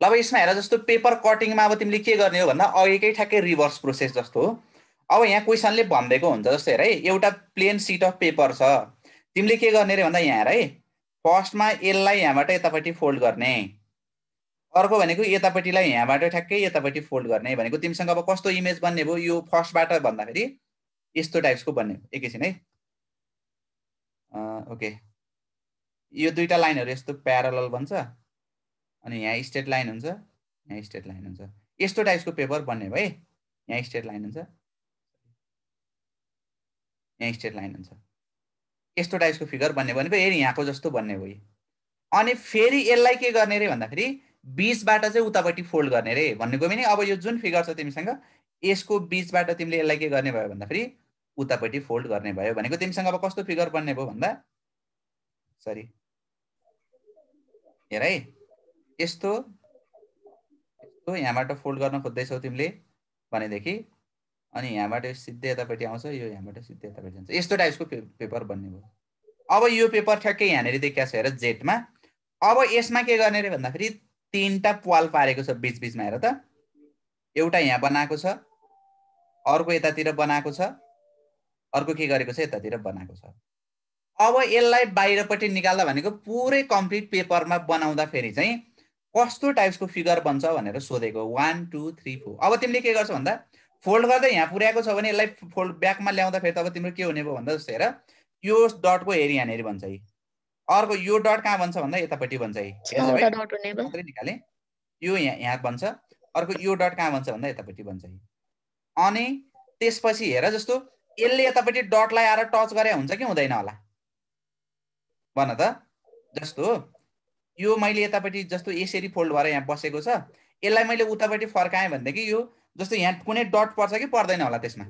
ल अब यसमा हेर जस्तो पेपर कटिङमा अब तिमीले के गर्ने हो भन्दा अघिकै ठ्याक्कै रिभर्स प्रोसेस जस्तो हो। अब यहाँ क्वेसनले भनिदिएको हुन्छ जस्तो हेर है एउटा प्लेन सिट अफ पेपर छ। तिमीले के गर्ने रे भन्दा यहाँ हेर है फर्स्टमा यसलाई यहाँबाट यतापट्टि फोल्ड गर्ने। अर्को भनेको यतापट्टिलाई यहाँबाट ठ्याक्कै यतापट्टि फोल्ड गर्ने भनेको। तिमीसँग अब कस्तो इमेज बन्ने भयो यो फर्स्टबाट भन्दाखेरि यस्तो टाइप्सको बन्ने एकैछिन है। ओके यो दुईवटा लाइनहरू यस्तो प्यारल बन्छ। अनि यहाँ स्टेट लाइन हुन्छ। यहाँ स्टेट लाइन हुन्छ। यस्तो टाइप्सको पेपर बन्ने भयो है यहाँ स्टेट लाइन हुन्छ। यहाँ स्टेट लाइन हुन्छ। यस्तो टाइप्सको फिगर बन्ने भनेको फेरि यहाँको जस्तो बन्ने भयो। अनि फेरि यसलाई के गर्ने रे भन्दाखेरि बिचबाट चाहिँ उतापट्टि फोल्ड गर्ने रे भन्नेको पनि अब यो जुन फिगर छ तिमीसँग यसको बिचबाट तिमीले यसलाई के गर्ने भयो भन्दाखेरि उतापट्टि फोल्ड गर्ने भयो भनेको तिमीसँग अब कस्तो फिगर बन्ने भयो भन्दा? सरी। हेर है। यस्तो यस्तो यहाँबाट फोल्ड गर्न खोज्दैछौ तिमीले भनेदेखि अनि यहाँबाट सिधै यतापट्टि आउँछ यो यहाँबाट सिधै यतापट्टि जान्छ। यस्तो टाइप्सको पेपर बन्ने भयो। अब यो पेपर ठ्याक्कै यहाँनिर देखिया छ हेर जेटमा अब यसमा के गर्ने रे भन्दाखेरि तिनवटा पाल पारेको छ बिच बिचमा हेर त। एउटा यहाँ बनाएको छ अर्को यतातिर बनाएको छ अर्को के गरेको छ यतातिर बनाएको छ। अब यसलाई बाहिरपट्टि निकाल्दा भनेको पुरै कम्प्लिट पेपरमा बनाउँदाखेरि चाहिँ कस्तो टाइप्सको फिगर बन्छ भनेर सोधेको। वान टू थ्री फोर अब तिमीले के गर्छौ भन्दा फोल्ड गर्दै यहाँ पुर्याएको छ भने यसलाई फोल्ड ब्याकमा ल्याउँदाखेरि त अब तिम्रो के हुने भयो भन्दा जस्तो हेर। यो डटको हेरी यहाँनिर भन्छ है। अर्को यो डट कहाँ भन्छ भन्दा यतापट्टि भन्छ है। निकालेँ। यो यहाँ यहाँ भन्छ। अर्को यो डट कहाँ भन्छ भन्दा यतापट्टि भन्छ है। अनि त्यसपछि हेर जस्तो यसले यतापट्टि डटलाई आएर टच गरे हुन्छ कि हुँदैन होला? भन त। जस्तो यो मैले यतापट्टि जस्तो यसरी फोल्ड भएर यहाँ बसेको छ यसलाई मैले उतापट्टि फर्काएँ भनेदेखि यो जस्तो यहाँ कुनै डट पर्छ कि पर्दैन होला त्यसमा।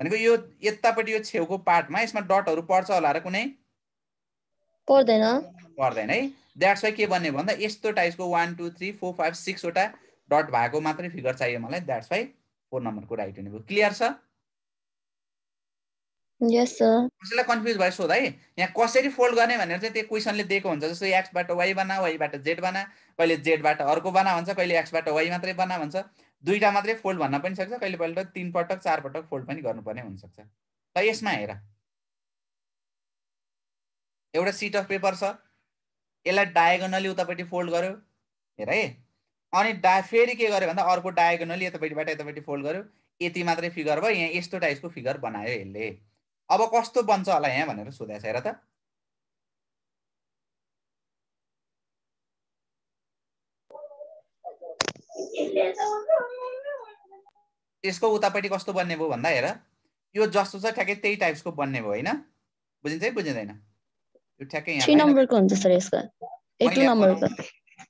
भनेको यो यतापट्टि यो छेउको पार्टमा यसमा डटहरू पर्छ होला र कुनै पर्दैन। पर्दैन है। द्याट्स वाइ के भन्ने भन्दा यस्तो टाइप्सको one two three four five सिक्सवटा dot भएको मात्रै फिगर चाहियो मलाई। द्याट्स वाइ फोर नम्बरको राइट हुने भयो। क्लियर छ? कसैलाई कन्फ्युज भयो सोध है। यहाँ कसरी फोल्ड गर्ने भनेर चाहिँ त्यो क्वेसनले दिएको हुन्छ। जस्तो एक्सबाट वाइ बना वाइबाट जेड बना कहिले जेडबाट अर्को बना भन्छ कहिले एक्सबाट वाइ मात्रै बना भन्छ दुईवटा मात्रै फोल्ड भन्न पनि सक्छ कहिले पल्ट तिन पटक चार पटक फोल्ड पनि गर्नुपर्ने हुनसक्छ। त यसमा हेर। एउटा सिट अफ पेपर छ। यसलाई डायगोनली उतापट्टि फोल्ड गर्यो। हेर है। अनि डा फेरि के गर्यो भन्दा अर्को डायगोनली यतापट्टिबाट यतापट्टि फोल्ड गर्यो। यति मात्रै फिगर भयो। यहाँ यस्तो टाइपको फिगर बनायो यसले। अब कस्तो बन्छ होला यहाँ भनेर सोधेको छ हेर त? यसको उतापट्टि कस्तो बन्ने भयो भन्दा हेर यो जस्तो छ ठ्याक्कै त्यही टाइप्सको बन्ने भयो होइन? बुझिन्छ है बुझिँदैन? यो ठ्याक्कै यहाँ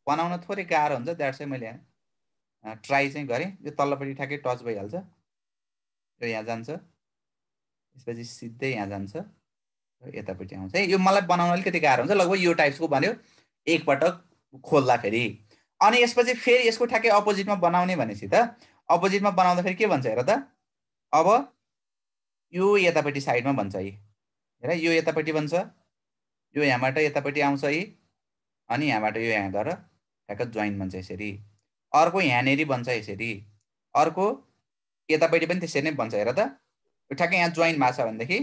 बनाउन थोरै गाह्रो हुन्छ द्याट चाहिँ मैले ट्राई चाहिँ गरेँ। यो तल्लोपट्टि ठ्याक्कै टच भइहाल्छ। यो यहाँ जान्छ। त्यसपछि सिधै यहाँ जान्छ। यतापट्टि आउँछ। है यो मलाई बनाउन अलिकति गाह्रो हुन्छ। लगभग यो टाइप्सको बन्यो एकपटक खोल्दाखेरि। अनि यसपछि फेरि यसको ठ्याक्कै अपोजिटमा बनाउने भनेपछि त अपोजिटमा बनाउँदाखेरि के भन्छ हेर त? अब यो यतापट्टि साइडमा भन्छ है। हेर यो यतापट्टि भन्छ यो यहाँबाट यतापट्टि आउँछ है। अनि यहाँबाट यो यहाँ गएर ठ्याक्क जोइन भन्छ यसरी। अर्को यहाँनिर भन्छ यसरी। अर्को यतापट्टि पनि त्यसरी नै भन्छ। हेर त? ठ्याक्कै यहाँ जोइन भएको छ भनेदेखि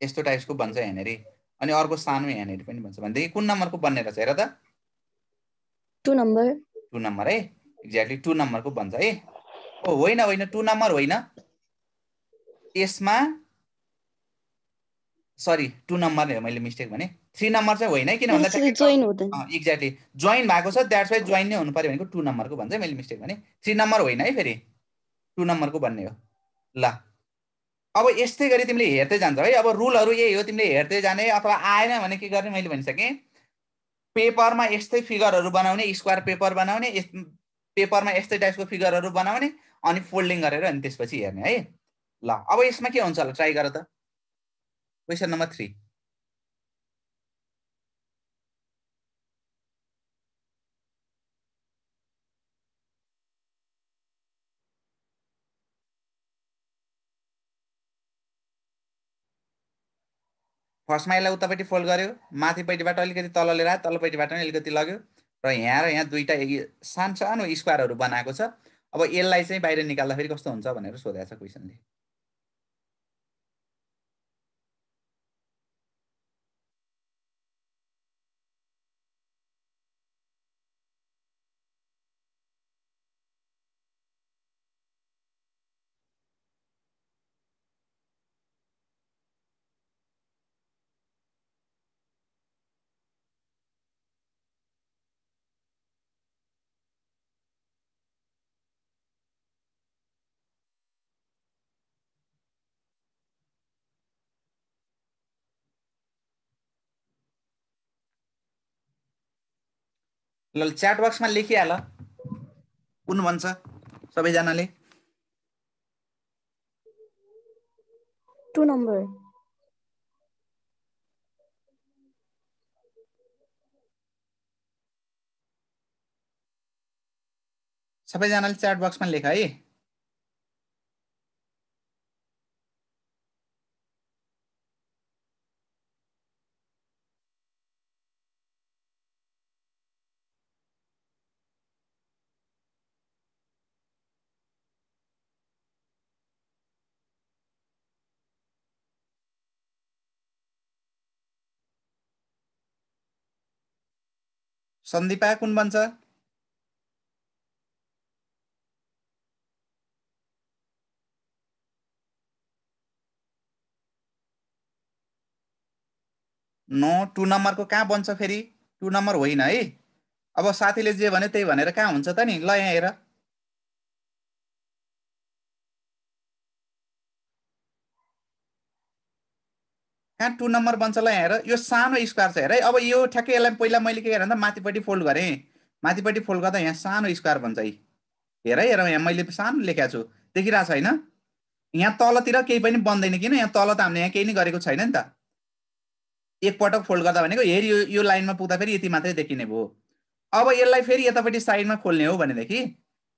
यस्तो टाइप्सको भन्छ यहाँनिर। अनि अर्को सानो यहाँनिर पनि भन्छ। भनेदेखि कुन नम्बरको बन्ने रहेछ हेर त। टु नम्बर टु नम्बर है? एक्ज्याक्टली टु नम्बरको भन्छ है? ओ होइन होइन टु नम्बर होइन। यसमा सरी टु नम्बर मैले मिस्टेक भने। थ्री नम्बर चाहिँ होइन किन भन्दा एक्ज्याक्टली जोइन भएको छ द्याट्स वाइ जोइन नै हुनु पऱ्यो भनेको टु नम्बरको भन्छ मैले मिस्टेक भने। थ्री नम्बर होइन है फेरि? टु नम्बरको भन्ने हो। ल। अब यस्तै गरी तिमीले हेर्दै जान्छौ है। अब रुलहरू यही हो तिमीले हेर्दै जाने अथवा आएन भने के गर्ने मैले भनिसकेँ। पेपरमा यस्तै फिगरहरू बनाउने स्क्वायर पेपर बनाउने पेपरमा यस्तै टाइपको फिगरहरू बनाउने अनि फोल्डिङ गरेर अनि त्यसपछि हेर्ने है। ल। अब यसमा के हुन्छ होला? ट्राई गर त। क्वेसन नम्बर थ्री फर्स्टमा यसलाई उतापट्टि फोल्ड गर्यो माथिपट्टिबाट अलिकति तल लिएर तलपट्टिबाट पनि अलिकति लग्यो। र यहाँ र यहाँ दुईवटा सानो सानो स्क्वायरहरू बनाएको छ। अब यसलाई चाहिँ बाहिर निकाल्दाखेरि कस्तो हुन्छ भनेर सोधेको छ क्वेसनले। ल च्याट बक्समा लेखिहाल। कुन भन्छ सबैजनाले? To number. सबैजनाले च्याट बक्समा लेख है। सन्दीपा कुन भन्छ? नो टु नम्बरको कहाँ बन्छ फेरि? टु नम्बर होइन है? अब साथीले जे भन्यो त्यही भनेर कहाँ हुन्छ त नि? ल यहाँ हेर। कहाँ टु नम्बर बन्छ ल यहाँ हेर। यो सानो स्क्वायर छ हेर है। अब यो ठ्याक्कै यसलाई पहिला मैले के गरेँ भन्दा माथिपट्टि फोल्ड गरेँ। माथिपट्टि फोल्ड गर्दा यहाँ सानो स्क्वायर बन्छ है। हेर हेर यहाँ मैले सानो लेखेको छु। देखिरहेको छ होइन? यहाँ तलतिर केही पनि बन्दैन किन? यहाँ तल त हामीले यहाँ केही नै गरेको छैन नि त। एकपटक फोल्ड गर्दा भनेको हेरि यो यो लाइनमा पुग्दा फेरि यति मात्रै देखिने भयो। अब यसलाई फेरि यतापट्टि साइडमा खोल्ने हो भनेदेखि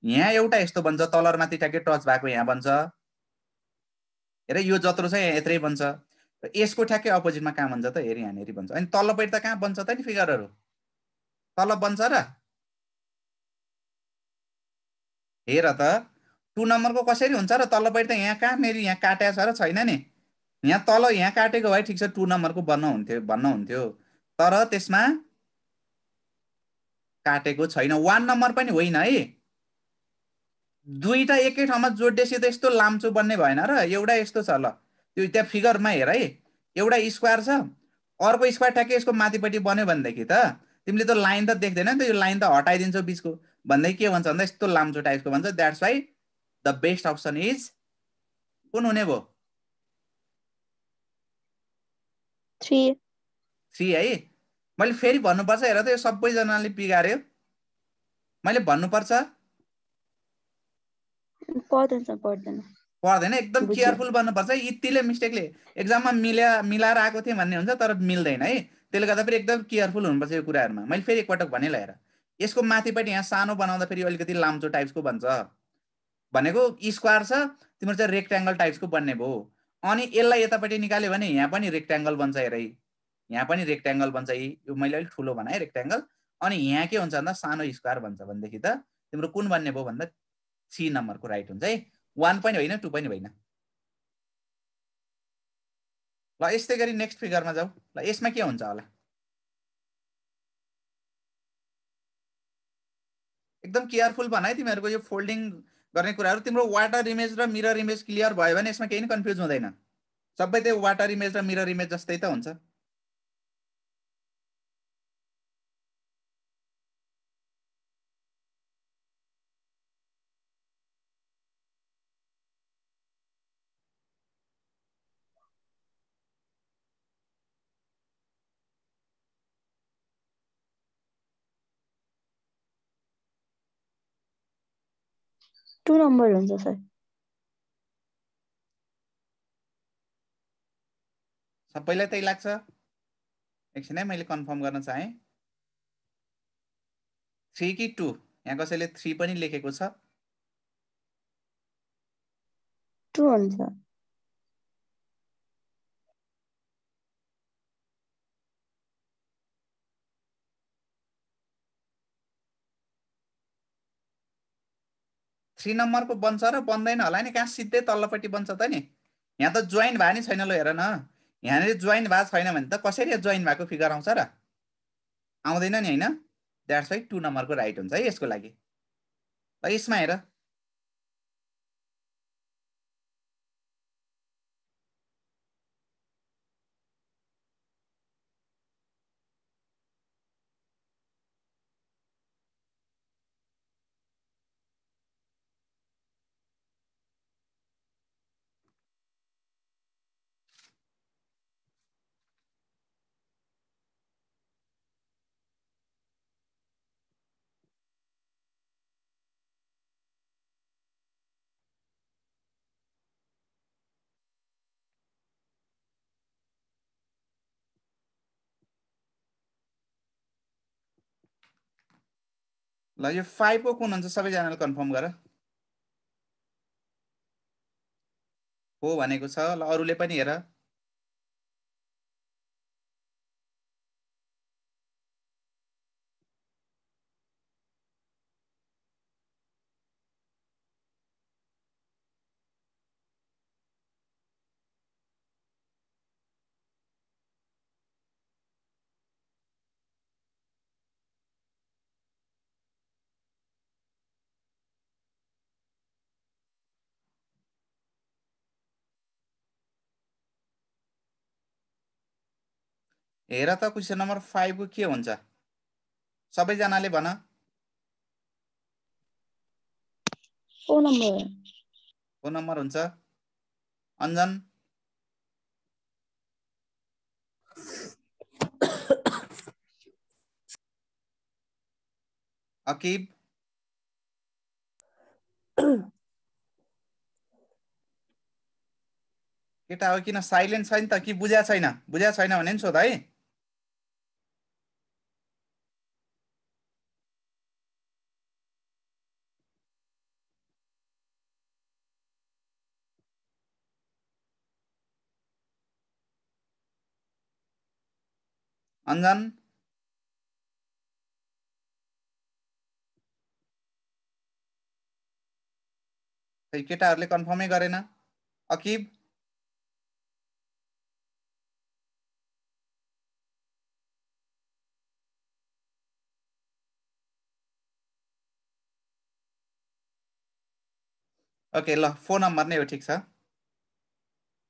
यहाँ एउटा यस्तो बन्छ। तल र माथि ट्याक्कै टच भएको यहाँ बन्छ। हेर यो जत्रो छ यहाँ यत्रै बन्छ। यसको ठ्याक्कै अपोजिटमा कहाँ बन्छ त? हेरि यहाँनिर बन्छ। अनि तल्लोपट्टि त कहाँ बन्छ त नि फिगरहरू? तल बन्छ र। हेर त। टु नम्बरको कसरी हुन्छ र? तल्लोपट्टि त यहाँ कहाँनिर यहाँ काटेको छ र छैन नि। यहाँ तल यहाँ काटेको भए ठिक छ टु नम्बरको बन्न हुन्थ्यो भन्न हुन्थ्यो। तर त्यसमा काटेको छैन। वान नम्बर पनि होइन है। दुईवटा एकै ठाउँमा जोडिएपछि त यस्तो लाम्चो बन्ने भएन र। एउटा यस्तो छ ल। त्यो त्यहाँ फिगरमा हेर है। एउटा स्क्वायर छ। अर्को स्क्वायर ठ्याक्कै यसको माथिपट्टि बन्यो भनेदेखि त तिमीले त लाइन त देख्दैन नि त यो लाइन त हटाइदिन्छौ बिचको। भन्दै के भन्छ भन्दा यस्तो लाम्चो टाइपको भन्छ। That's why the best option is कुन हुने भयो? थ्री थ्री है। मैले फेरि भन्नुपर्छ हेर त यो सबैजनाले बिगार्यो मैले भन्नुपर्छ। पर्दैन सर पर्दैन एकदम। केयरफुल बन्नुपर्छ है यतिले मिस्टेकले एक्जाममा मिल्या मिलाएर आएको थिएँ भन्ने हुन्छ तर मिल्दैन है। त्यसले गर्दा फेरि एकदम केयरफुल हुनुपर्छ यो कुराहरूमा। मैले फेरि एकपटक भने ल हेर यसको माथिपट्टि यहाँ सानो बनाउँदा फेरि अलिकति लाम्चो टाइप्सको भन्छ। भनेको स्क्वायर छ तिम्रो चाहिँ रेक्ट्याङ्गल टाइप्सको बन्ने भयो। अनि यसलाई यतापट्टि निकाल्यो भने यहाँ पनि रेक्ट्याङ्गल बन्छ हेर यहाँ पनि रेक्ट्याङ्गल बन्छ है। यो मैले अलिक ठुलो बनाएँ रेक्ट्याङ्गल अनि यहाँ के हुन्छ भन्दा सानो स्क्वायर भन्छ भनेदेखि त तिम्रो कुन बन्ने भयो भन्दा सी नम्बरको राइट हुन्छ है। वान पनि होइन टू पनि होइन। ल यस्तै गरी नेक्स्ट फिगरमा जाऊ। ल यसमा के हुन्छ होला? एकदम केयरफुल भन है तिमीहरूको यो फोल्डिङ गर्ने कुराहरू। तिम्रो वाटर इमेज र मिरर इमेज क्लियर भयो भने यसमा केही कन्फ्युज हुँदैन। सबै त्यो वाटर इमेज र मिरर इमेज जस्तै त हुन्छ। टु नम्बर हुन्छ सर सबैलाई त्यही लाग्छ एकछिन है मैले कन्फर्म गर्न चाहेँ थ्री कि टू यहाँ कसैले थ्री पनि लेखेको छ टु हुन्छ थ्री नम्बरको बन्छ र बन्दैन होला नि कहाँ सिधै तल्लोपट्टि बन्छ त नि। यहाँ त जोइन भयो नि छैन ल हेर न। यहाँनिर जोइन भएको छैन भने त कसरी जोइन भएको फिगर आउँछ र? आउँदैन नि होइन? द्याट्स वाइ टु नम्बरको राइट हुन्छ है यसको लागि। ल यसमा हेर। ल यो फाइभको कुन हुन्छ? सबैजनाले कन्फर्म गर। हो भनेको छ। ल अरूले पनि हेर। हेर त क्वेसन नम्बर फाइभको के हुन्छ? सबैजनाले भन। को नम्बर हुन्छ। अञ्जन। अकिब। केटा हो किन साइलेन्ट छैन त कि बुझ्या छैन? बुझ्या छैन भने नि सोध है। अञ्जन केटाहरूले कन्फर्मै गरेन अकिब ओके ल फोन नम्बर नै हो ठिक छ।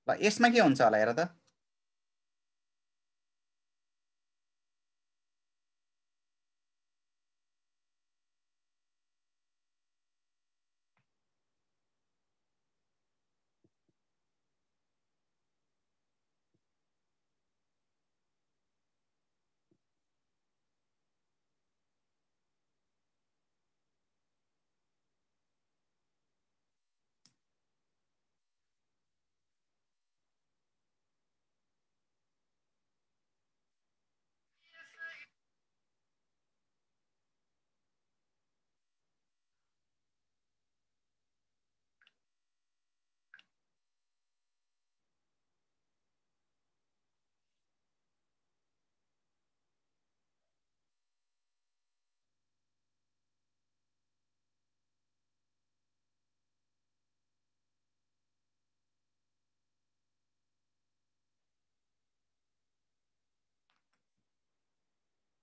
ल यसमा के हुन्छ होला हेर त।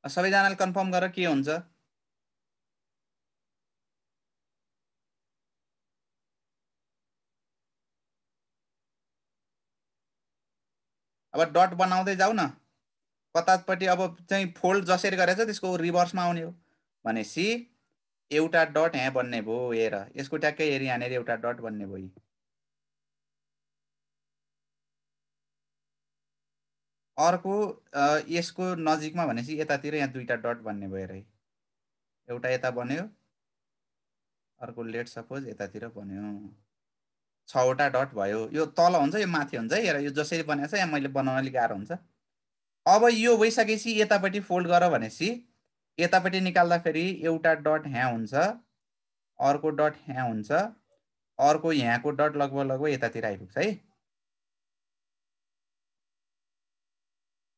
सबैजनाले कन्फर्म गर के हुन्छ। अब डट बनाउँदै जाऊ न। कतापट्टि अब चाहिँ फोल्ड जसरी गरेछ त्यसको रिभर्समा आउने हो। भनेपछि एउटा डट यहाँ बन्ने भयो हेर। यसको ट्याक्कै हेरी यहाँनिर एउटा डट बन्ने भयो। अर्को यसको नजिकमा भनेपछि यतातिर यहाँ दुईवटा डट बन्ने भयो है एउटा यता बन्यो अर्को लेट सपोज यतातिर बन्यो। छवटा डट भयो। यो तल हुन्छ यो माथि हुन्छ है यो जसरी बनाएको छ यहाँ मैले बनाउन अलिक गाह्रो हुन्छ। अब यो भइसकेपछि यतापट्टि फोल्ड गर भनेपछि यतापट्टि निकाल्दाखेरि एउटा डट यहाँ हुन्छ अर्को डट यहाँ हुन्छ अर्को यहाँको डट लगभग लगभग यतातिर आइपुग्छ है।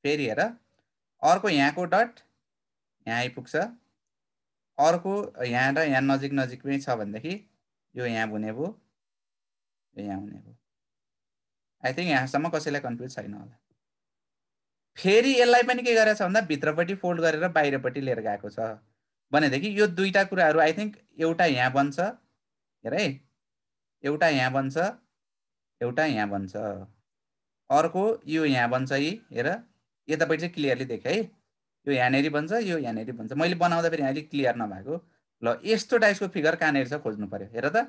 फेरि हेर। अर्को यहाँको डट यहाँ आइपुग्छ। अर्को यहाँ र यहाँ नजिक नजिकमै छ भनेदेखि यो यहाँ हुने भयो। यो यहाँ हुने भयो। आई थिङ्क यहाँसम्म कसैलाई कन्फ्युज छैन होला। फेरि यसलाई पनि के गरेछ भन्दा भित्रपट्टि फोल्ड गरेर बाहिरपट्टि लिएर गएको छ। भनेदेखि यो दुईवटा कुराहरू आई थिङ्क एउटा यहाँ बन्छ। हेर है। एउटा यहाँ बन्छ। एउटा यहाँ बन्छ। अर्को यो यहाँ बन्छ यी। हेर। यतापट्टि चाहिँ क्लियरली देखेँ है। यो यहाँनिर बन्छ यो यहाँनिर बन्छ। मैले बनाउँदाखेरि अलिक क्लियर नभएको। ल यस्तो टाइप्सको फिगर कहाँनिर छ खोज्नु पर्यो? हेर त।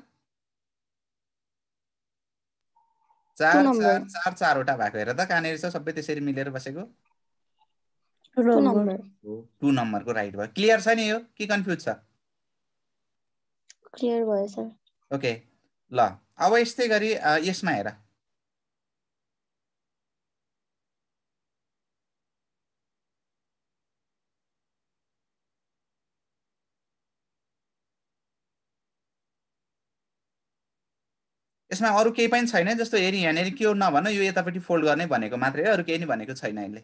चार चार चार चारवटा भएको। हेर त कहाँनिर छ? सबै त्यसरी मिलेर बसेको। टु नम्बरको राइट भयो। क्लियर छ नि यो? के कन्फ्युज छ? क्लियर भयो सर ओके ल। अब यस्तै गरी यसमा हेर। यसमा अरू केही पनि छैन जस्तो हेरि यहाँनिर के हो नभन यो यतापट्टि फोल्ड गर्ने भनेको मात्रै हो अरू केही नै भनेको छैन यसले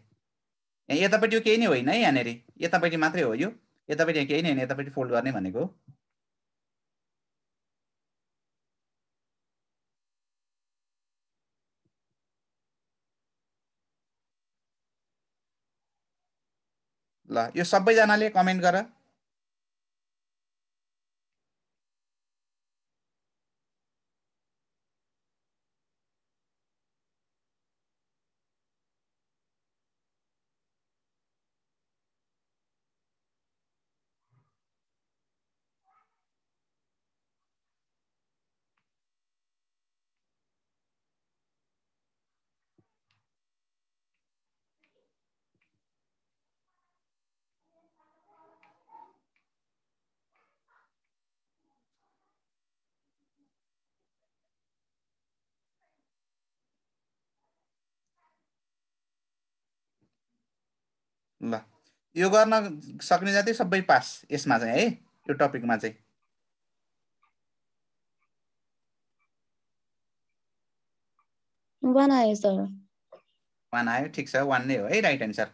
यहाँ यतापट्टि यो केही नै होइन है यहाँनिर। यतापट्टि मात्रै हो यो। यतापट्टि केही नै होइन यतापट्टि फोल्ड गर्ने भनेको ल यो सबैजनाले कमेन्ट गर। ल। यो गर्न सक्ने जति सबै पास यसमा चाहिँ है यो टपिकमा चाहिँ। वान आयो सर। वान आयो ठिक छ वान नै हो है राइट एन्सर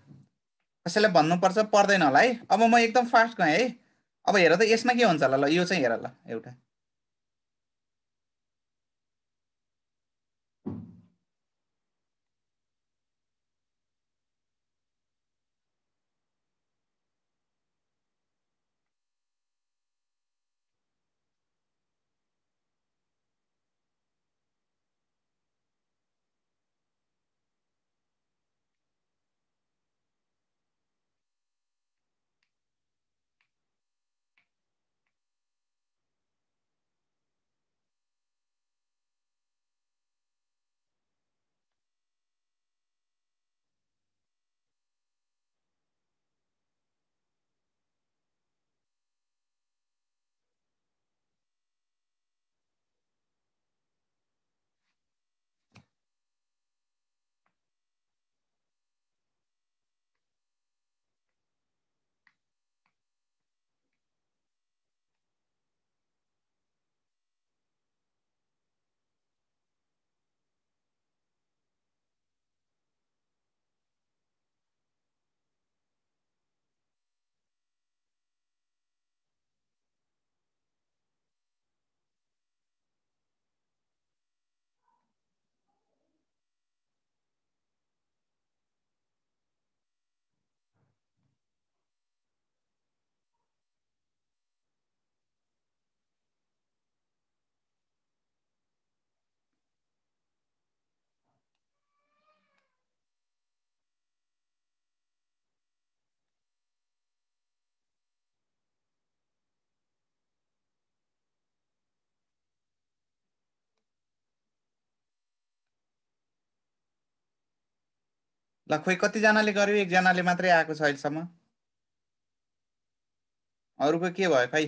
कसैलाई भन्नुपर्छ पर्दैन होला है। अब म एकदम फास्ट गएँ है। अब हेर त यसमा के हुन्छ होला ल यो चाहिँ हेर ल एउटा। ल खोइ कतिजनाले गर्यो? एकजनाले मात्रै आएको छ अहिलेसम्म। अरूको के भयो खै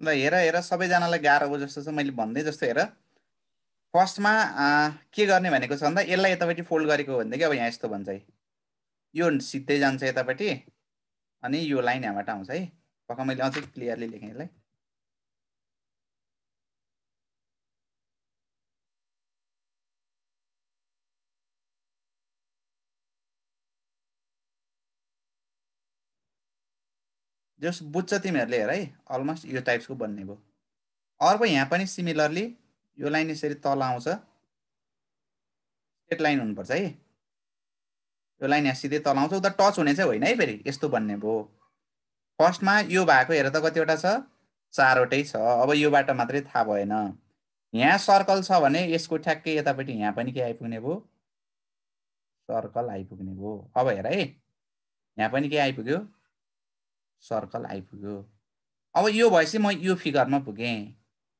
ल हेर हेर सबैजनालाई गाह्रो हो जस्तो छ मैले भन्दै जस्तो हेर फर्स्टमा के गर्ने भनेको छ भन्दा यसलाई यतापट्टि फोल्ड गरेको हो भनेदेखि अब यहाँ यस्तो भन्छ है। यो सिधै जान्छ यतापट्टि अनि यो लाइन यहाँबाट आउँछ है। पक्का मैले अझै क्लियरली लेखेँ यसलाई। जस बुझ्छ तिमीहरूले हेर है अलमोस्ट यो टाइप्सको बन्ने भयो। अर्को यहाँ पनि सिमिलरली यो लाइन यसरी तल आउँछ। स्ट्रेट लाइन हुनुपर्छ है। यो लाइन यहाँ सिधै तल आउँछ। उता टच हुने चाहिँ होइन है फेरि यस्तो बन्ने भयो। फर्स्टमा यो भएको हेर त कतिवटा छ? चारवटै छ। अब योबाट मात्रै थाहा भएन। यहाँ सर्कल छ भने यसको ठ्याक्कै यतापट्टि यहाँ पनि के आइपुग्ने भयो। सर्कल आइपुग्ने भयो। अब हेर है। यहाँ पनि के आइपुग्यो। सर्कल आइपुग्यो। अब यो भएपछि म यो फिगरमा पुगेँ।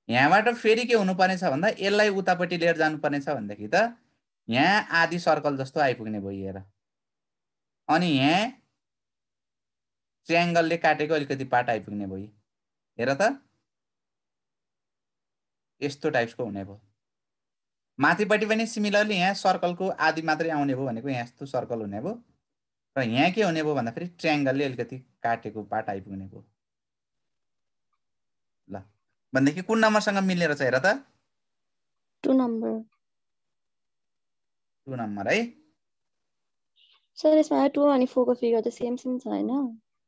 यहाँबाट फेरि के हुनुपर्ने छ भन्दा यसलाई उतापट्टि लिएर जानुपर्ने छ भनेदेखि त यहाँ आधी सर्कल जस्तो आइपुग्ने भयो हेर। अनि यहाँ ट्रियाङ्गलले काटेको अलिकति पार्ट आइपुग्ने भयो। हेर त। यस्तो टाइप्सको हुने भयो। माथिपट्टि पनि सिमिलरली यहाँ सर्कलको आधी मात्रै आउने भयो भनेको यहाँ यस्तो सर्कल हुने भयो। र यहाँ के हुने भयो भन्दाखेरि ट्रियाङ्गलले अलिकति काटेको पार्ट आइपुग्ने भयो ल भनेदेखि कुन नम्बरसँग मिल्ने रहेछ हेर त। Two number. टु नम्बर है। सर यसमा टु अनि फोरको फिगर त सेम सेम छ होइन?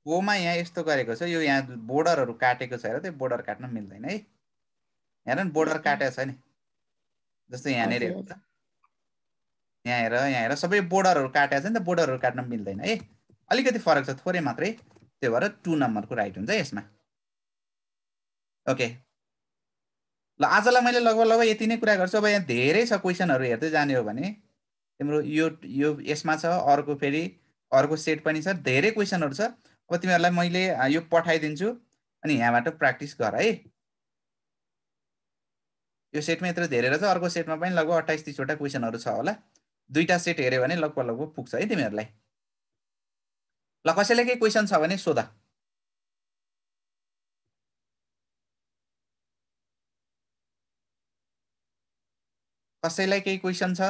ओमा यहाँ यस्तो गरेको छ यो यहाँ बोर्डरहरू काटेको छ हेर त्यो बोर्डर काट्न मिल्दैन है। हेर न बोर्डर काटेको छ नि। जस्तो यहाँनिर हेर त। यहाँ हेर यहाँ हेर सबै बोर्डरहरू काटेको छ नि त बोर्डरहरू काट्न मिल्दैन। है अलिकति फरक छ थोरै मात्रै। त्यो भएर टु नम्बरको राइट हुन्छ यसमा। ओके। ल आजलाई मैले लगभग लगभग यति नै कुरा गर्छु। अब यहाँ धेरै छ क्वेसनहरू हेर्दै जाने हो भने तिम्रो यो यो यसमा छ अर्को फेरि अर्को सेट पनि छ। धेरै क्वेसनहरू छ। अब तिमीहरूलाई मैले यो पठाइदिन्छु अनि यहाँबाट प्र्याक्टिस गर है। यो सेटमा यत्रो धेरै रहेछ। अर्को सेटमा पनि लगभग अट्ठाइस तिसवटा क्वेसनहरू छ होला। दुईवटा सेट हेऱ्यो भने लगभग लगभग पुग्छ है तिमीहरूलाई। ल कसैलाई केही क्वेसन छ भने सोध। कसैलाई केही क्वेसन छ?